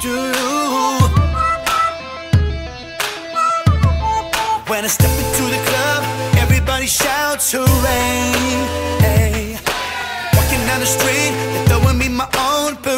do. When I step into the club, everybody shouts hooray! Hey. Walking down the street, they're throwing me my own parade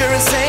would think that